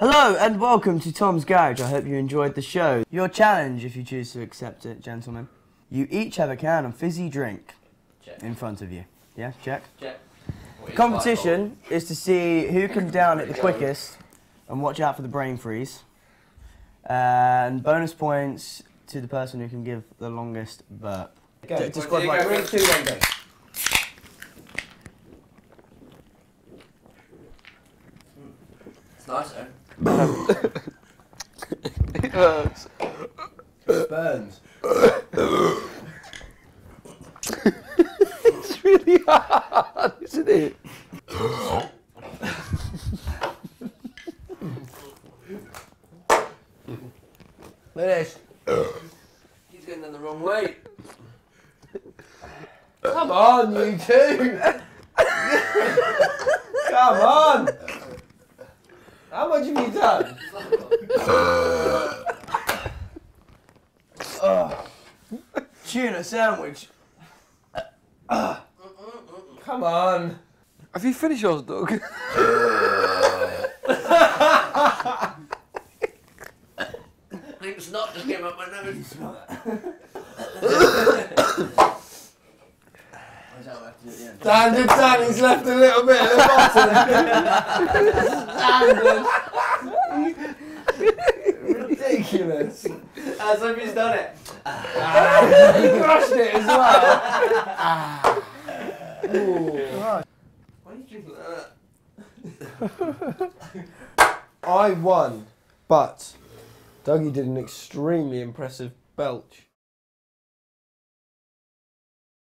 Hello and welcome to Tom's Garage. I hope you enjoyed the show. Your challenge, if you choose to accept it, gentlemen, you each have a can of fizzy drink Check. in front of you. Yeah, check. Check. What is Competition is to see who can down it the quickest and watch out for the brain freeze. And bonus points to the person who can give the longest burp. Go. To- to like- go? Three, two, one, go. It's nice, eh? It hurts. Burns. It's really hard, isn't it? Look at this. He's going down the wrong way. Come on, you two. Come on. How much have you done? Tuna sandwich. Uh, Come on. Have you finished yours, Doug? I think snot just came up my nose. Where's that we have to do at the end? Standard Danny's left a little bit at the bottom. Standard. Ridiculous. Ah, somebody's done it. he crushed it as well. Why are you drinking that? I won, but Dougie did an extremely impressive belch.